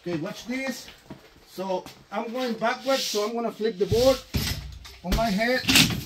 Okay, watch this. So I'm going backwards, so I'm gonna flip the board on my head.